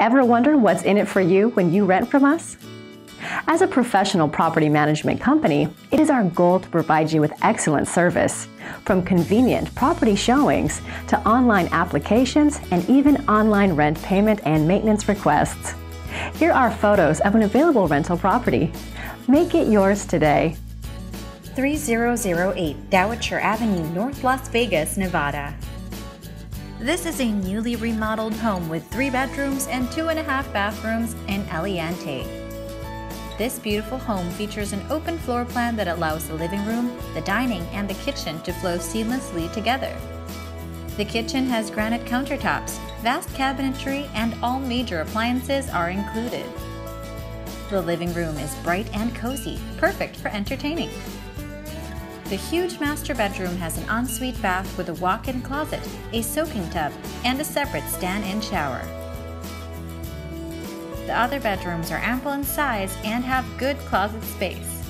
Ever wonder what's in it for you when you rent from us? As a professional property management company, it is our goal to provide you with excellent service, from convenient property showings to online applications and even online rent payment and maintenance requests. Here are photos of an available rental property. Make it yours today. 3008 Dowitcher Avenue, North Las Vegas, Nevada. This is a newly remodeled home with three bedrooms and two and a half bathrooms in Aliante. This beautiful home features an open floor plan that allows the living room, the dining, and the kitchen to flow seamlessly together. The kitchen has granite countertops, vast cabinetry, and all major appliances are included. The living room is bright and cozy, perfect for entertaining. The huge master bedroom has an ensuite bath with a walk in closet, a soaking tub, and a separate stand in shower. The other bedrooms are ample in size and have good closet space.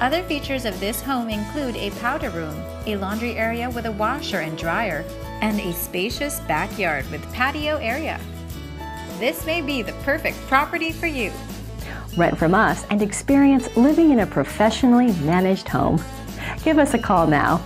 Other features of this home include a powder room, a laundry area with a washer and dryer, and a spacious backyard with patio area. This may be the perfect property for you. Rent from us and experience living in a professionally managed home. Give us a call now